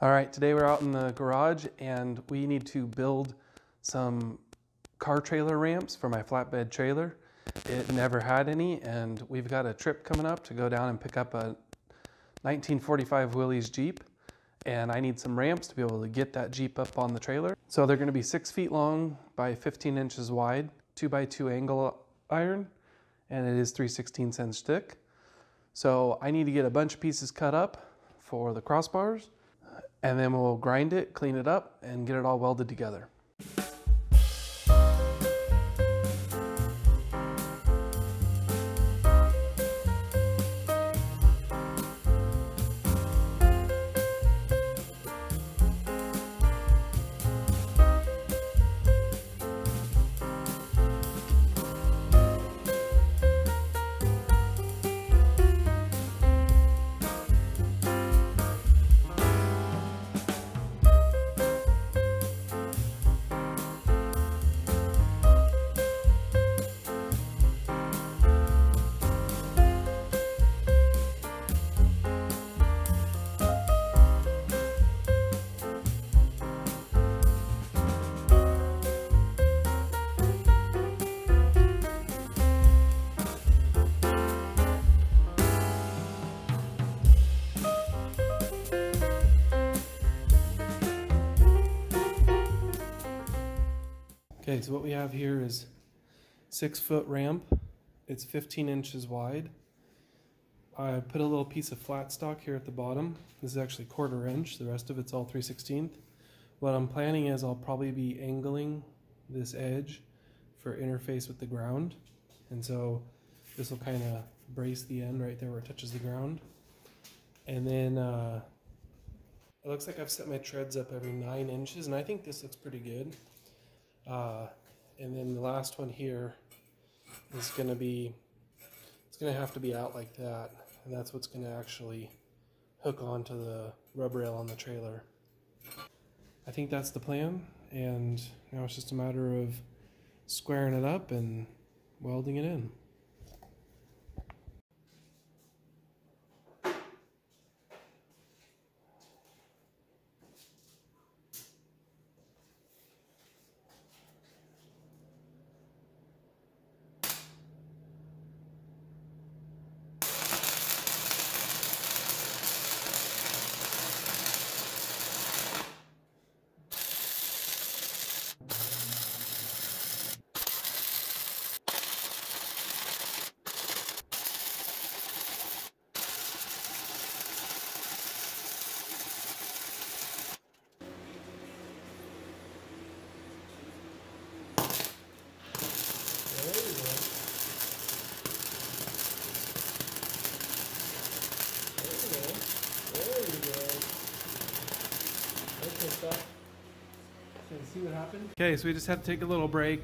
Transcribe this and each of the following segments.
All right, today we're out in the garage and we need to build some car trailer ramps for my flatbed trailer. It never had any and we've got a trip coming up to go down and pick up a 1945 Willys Jeep and I need some ramps to be able to get that Jeep up on the trailer. So they're gonna be six feet long by 15 inches wide, two by two angle iron, and it is 3 16 inch thick. So I need to get a bunch of pieces cut up for the crossbars and then we'll grind it, clean it up, and get it all welded together. Okay, so what we have here is six foot ramp. It's 15 inches wide. I put a little piece of flat stock here at the bottom. This is actually quarter inch. The rest of it's all 3 16th. What I'm planning is I'll probably be angling this edge for interface with the ground. And so this will kind of brace the end right there where it touches the ground. And then uh, it looks like I've set my treads up every nine inches and I think this looks pretty good. Uh, and then the last one here is going to be, it's going to have to be out like that. And that's what's going to actually hook onto the rub rail on the trailer. I think that's the plan. And now it's just a matter of squaring it up and welding it in. See what happened? Okay, so we just had to take a little break.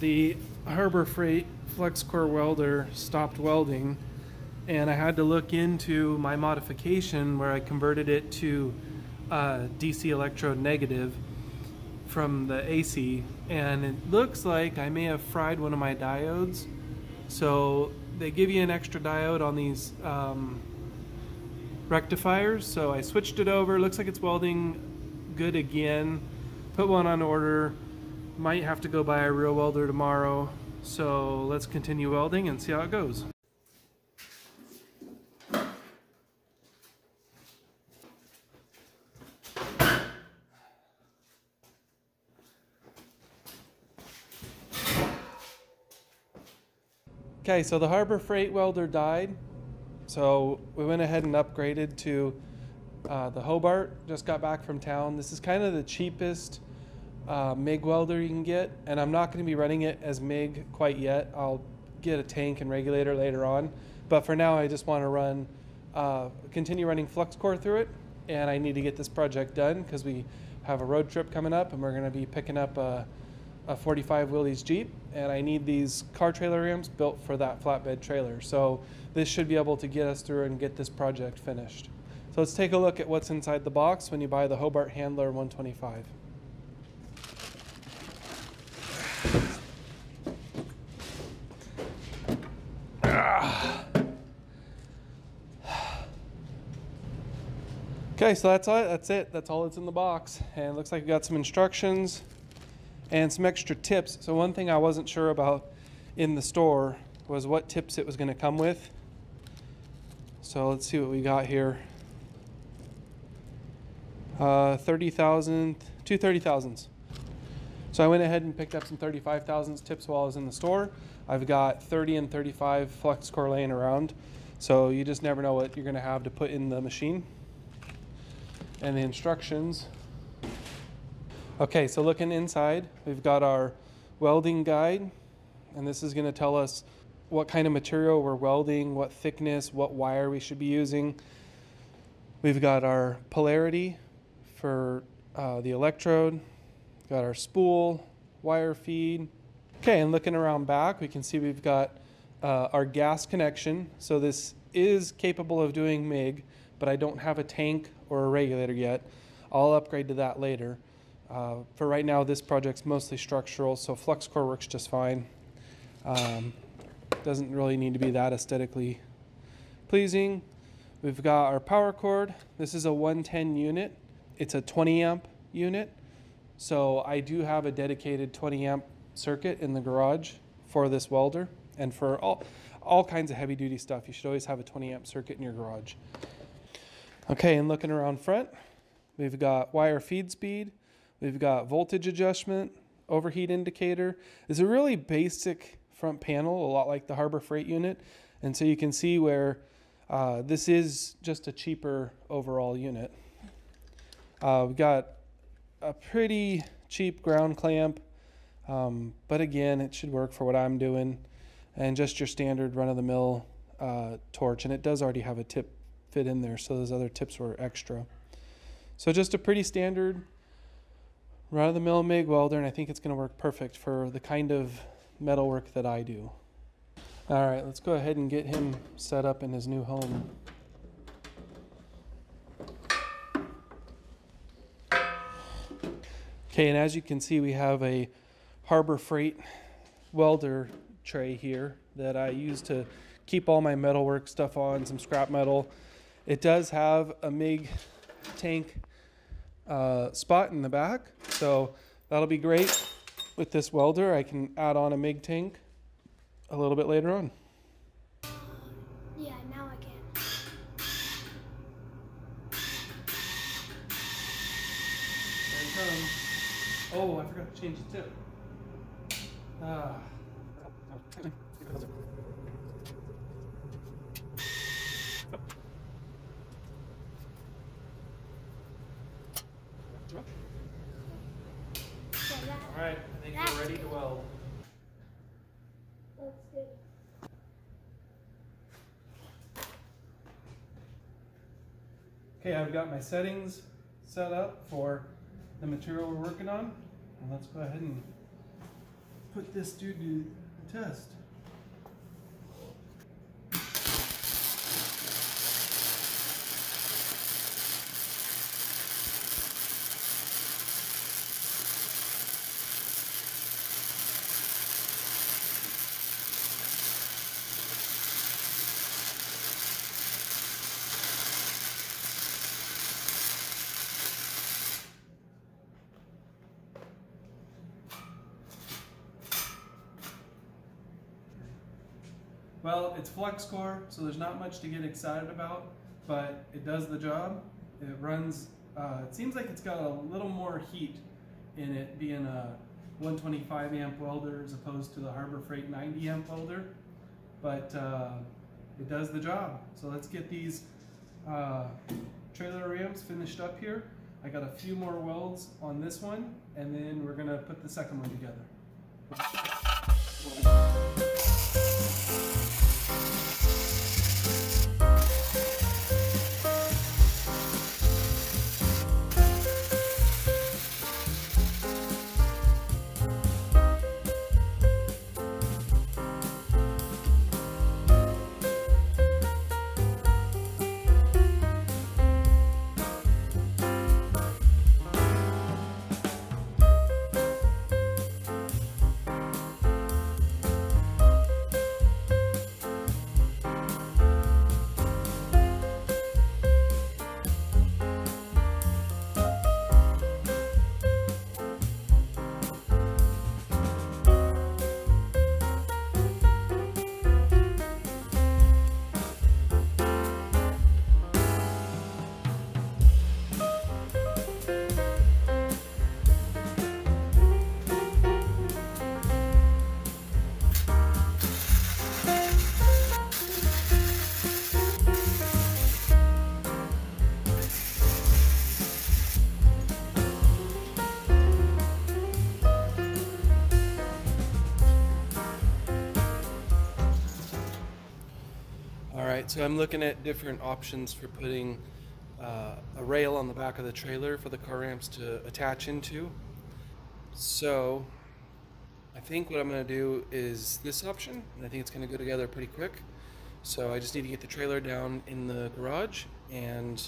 The Harbor Freight FluxCore welder stopped welding and I had to look into my modification where I converted it to uh, DC electrode negative from the AC and it looks like I may have fried one of my diodes so they give you an extra diode on these um, rectifiers so I switched it over looks like it's welding good again put one on order. Might have to go buy a real welder tomorrow. So let's continue welding and see how it goes. Okay, so the Harbor Freight welder died. So we went ahead and upgraded to uh, the Hobart. Just got back from town. This is kind of the cheapest uh, MIG welder you can get, and I'm not going to be running it as MIG quite yet. I'll get a tank and regulator later on, but for now I just want to run, uh, continue running flux core through it, and I need to get this project done because we have a road trip coming up, and we're going to be picking up a, a 45 Willys Jeep, and I need these car trailer rims built for that flatbed trailer. So this should be able to get us through and get this project finished. So let's take a look at what's inside the box when you buy the Hobart Handler 125. Okay, so that's it. That's it. That's all that's in the box. And it looks like we got some instructions and some extra tips. So one thing I wasn't sure about in the store was what tips it was going to come with. So let's see what we got here. Uh, 30,000, two 30,000s. So I went ahead and picked up some 35,000s tips while I was in the store. I've got 30 and 35 flux core laying around. So you just never know what you're going to have to put in the machine. And the instructions. Okay, so looking inside, we've got our welding guide, and this is going to tell us what kind of material we're welding, what thickness, what wire we should be using. We've got our polarity for uh, the electrode, got our spool, wire feed. Okay, and looking around back, we can see we've got uh, our gas connection. So this is capable of doing MIG, but I don't have a tank or a regulator yet. I'll upgrade to that later. Uh, for right now, this project's mostly structural, so flux core works just fine. Um, doesn't really need to be that aesthetically pleasing. We've got our power cord. This is a 110 unit. It's a 20 amp unit. So I do have a dedicated 20 amp circuit in the garage for this welder and for all, all kinds of heavy duty stuff. You should always have a 20 amp circuit in your garage. Okay, and looking around front, we've got wire feed speed. We've got voltage adjustment, overheat indicator. It's a really basic front panel, a lot like the Harbor Freight unit. And so you can see where uh, this is just a cheaper overall unit. Uh, we've got a pretty cheap ground clamp, um, but again, it should work for what I'm doing. And just your standard run-of-the-mill uh, torch. And it does already have a tip fit in there, so those other tips were extra. So just a pretty standard run-of-the-mill MIG welder, and I think it's going to work perfect for the kind of metal work that I do. All right, let's go ahead and get him set up in his new home. Okay, and as you can see, we have a Harbor Freight welder tray here that I use to keep all my metalwork stuff on, some scrap metal. It does have a MIG tank uh, spot in the back, so that'll be great with this welder. I can add on a MIG tank a little bit later on. Yeah, now I can. There it comes. Oh, I forgot to change the tip. Ah. All right, I think we're ready to weld. let's do it. Okay, I've got my settings set up for the material we're working on. Let's go ahead and put this dude to the test. Well, it's flux core, so there's not much to get excited about, but it does the job. It runs, uh, it seems like it's got a little more heat in it being a 125 amp welder as opposed to the Harbor Freight 90 amp welder, but uh, it does the job. So let's get these uh, trailer ramps finished up here. I got a few more welds on this one, and then we're gonna put the second one together. So I'm looking at different options for putting uh, a rail on the back of the trailer for the car ramps to attach into. So I think what I'm going to do is this option, and I think it's going to go together pretty quick. So I just need to get the trailer down in the garage and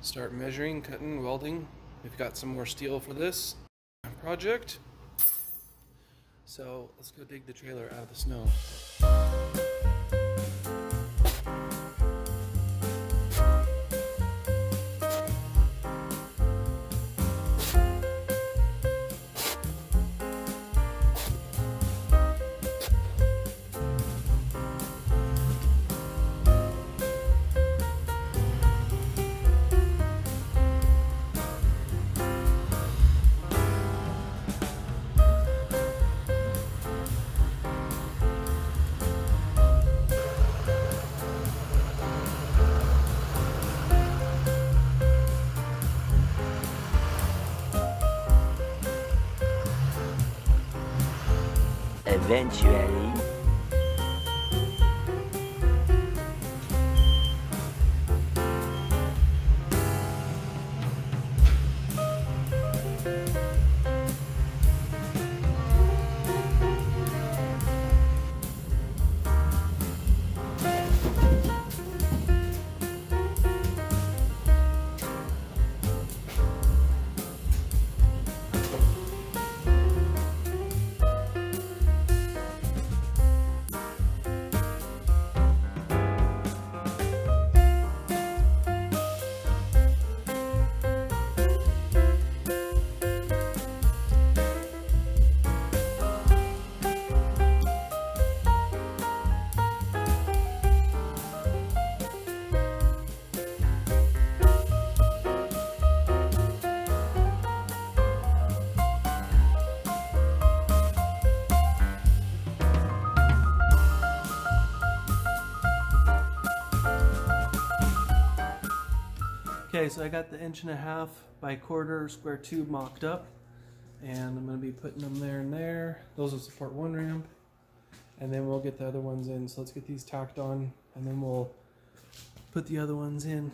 start measuring, cutting, welding. We've got some more steel for this project. So let's go dig the trailer out of the snow. Eventually, Okay, so I got the inch and a half by quarter square tube mocked up, and I'm going to be putting them there and there. Those will support one ramp, and then we'll get the other ones in. So let's get these tacked on, and then we'll put the other ones in.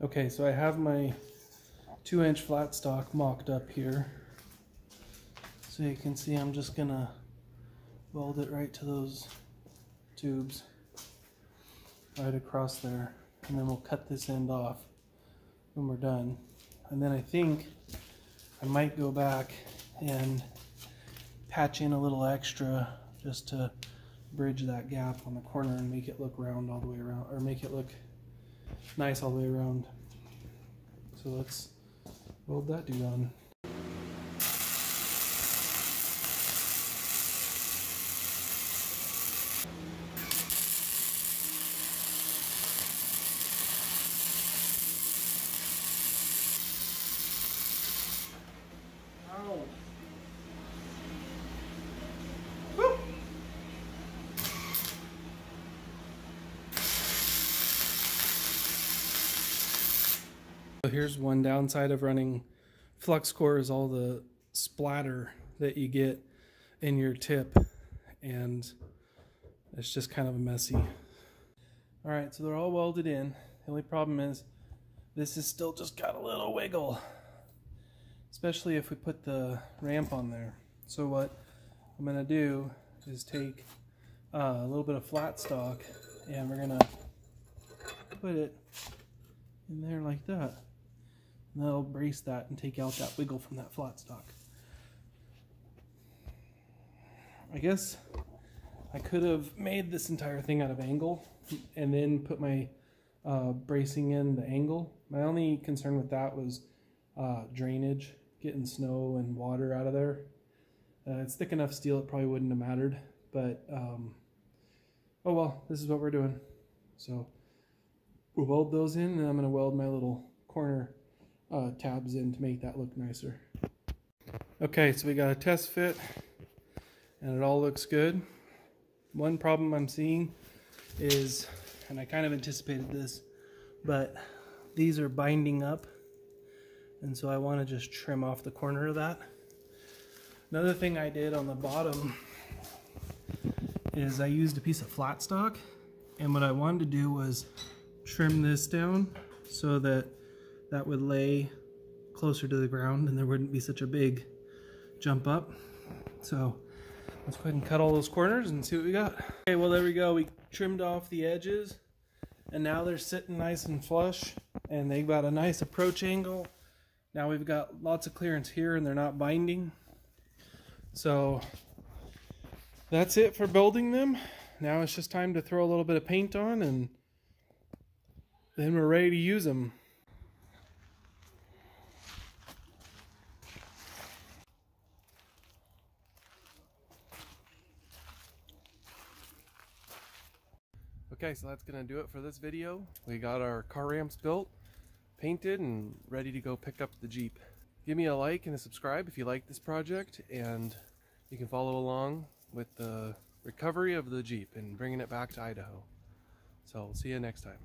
Okay, so I have my two inch flat stock mocked up here. So you can see I'm just gonna weld it right to those tubes right across there and then we'll cut this end off when we're done. And then I think I might go back and patch in a little extra just to bridge that gap on the corner and make it look round all the way around or make it look nice all the way around. So let's weld that dude on. So here's one downside of running flux core is all the splatter that you get in your tip and it's just kind of a messy. All right, so they're all welded in. The only problem is this is still just got a little wiggle, especially if we put the ramp on there. So what I'm gonna do is take uh, a little bit of flat stock and we're gonna put it in there like that. And that'll brace that and take out that wiggle from that flat stock. I guess I could have made this entire thing out of angle and then put my uh, bracing in the angle. My only concern with that was uh, drainage, getting snow and water out of there. Uh, it's thick enough steel, it probably wouldn't have mattered, but um, oh well, this is what we're doing. So we'll weld those in and I'm gonna weld my little corner uh, tabs in to make that look nicer. Okay, so we got a test fit and it all looks good. One problem I'm seeing is, and I kind of anticipated this, but these are binding up and so I want to just trim off the corner of that. Another thing I did on the bottom is I used a piece of flat stock and what I wanted to do was trim this down so that that would lay closer to the ground and there wouldn't be such a big jump up. So let's go ahead and cut all those corners and see what we got. Okay, well there we go. We trimmed off the edges and now they're sitting nice and flush and they've got a nice approach angle. Now we've got lots of clearance here and they're not binding. So that's it for building them. Now it's just time to throw a little bit of paint on and then we're ready to use them. Okay, so that's going to do it for this video. We got our car ramps built, painted, and ready to go pick up the Jeep. Give me a like and a subscribe if you like this project, and you can follow along with the recovery of the Jeep and bringing it back to Idaho. So, see you next time.